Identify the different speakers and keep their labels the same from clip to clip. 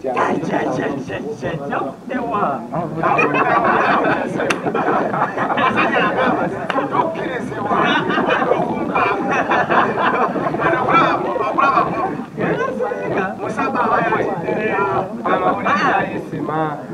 Speaker 1: 接接接接接接电话。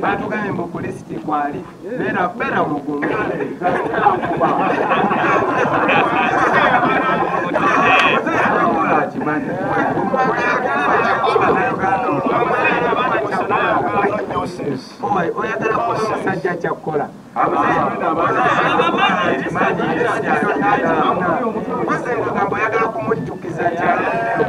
Speaker 1: batugambye mupolisi tekwali bera mugulu oyagala kusasajja kyakukola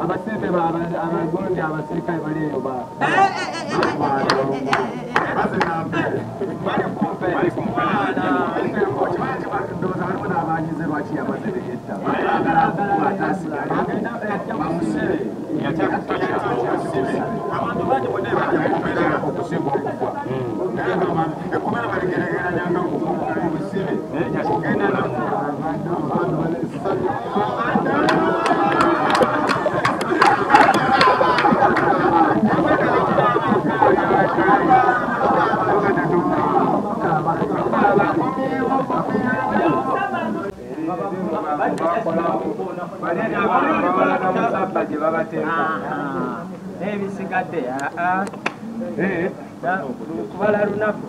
Speaker 1: abasebe abagondi abaserikale baleyo bae Yeah, ebisigadde kubala lunaku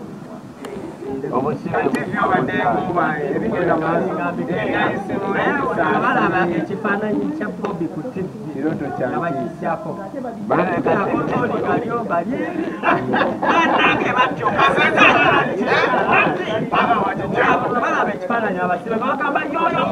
Speaker 1: balaba ekifaananyi kya bobi ku tvbakisyakobalaba ekifaananyi abasibe bakamba yoyo